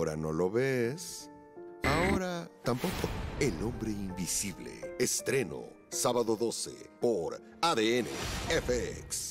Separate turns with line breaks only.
Ahora no lo ves. Ahora tampoco. El hombre invisible. Estreno. Sábado 12 por ADN FX.